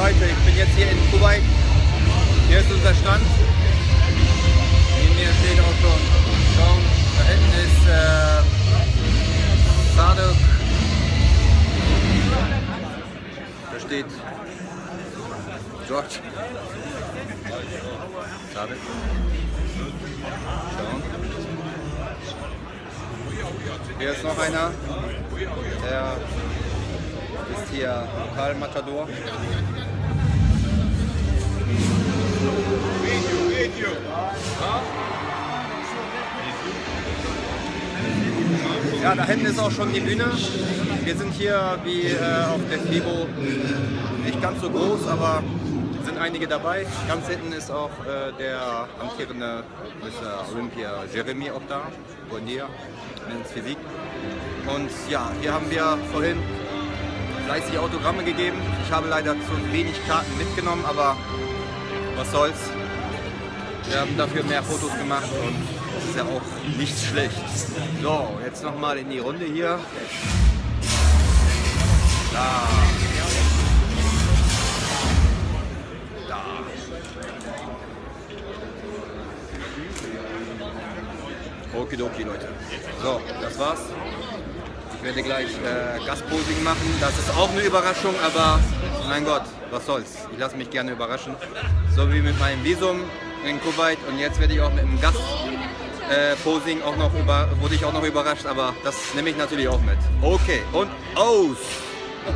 Leute, ich bin jetzt hier in Kuwait. Hier ist unser Stand. Neben mir steht auch schon Schauen. Da hinten ist äh, Sadek. Da steht George. Sadek. Schauen. Hier ist noch einer. Der ist hier Karl Matador. Ja, da hinten ist auch schon die Bühne. Wir sind hier wie äh, auf der FIBO nicht ganz so groß, aber sind einige dabei. Ganz hinten ist auch äh, der amtierende Mr. Olympia Jeremy auch da, dia, ins Physik. Und ja, hier haben wir vorhin fleißig Autogramme gegeben. Ich habe leider zu wenig Karten mitgenommen, aber was soll's. Wir haben dafür mehr Fotos gemacht und das ist ja auch nicht schlecht. So, jetzt nochmal in die Runde hier. Da. Da. Okidoki, Leute. So, das war's. Ich werde gleich äh, Gastposing machen. Das ist auch eine Überraschung, aber mein Gott, was soll's. Ich lasse mich gerne überraschen. So wie mit meinem Visum in Kuwait und jetzt werde ich auch mit dem Gastposing äh, auch noch über, wurde ich auch noch überrascht, aber das nehme ich natürlich auch mit. Okay, und aus!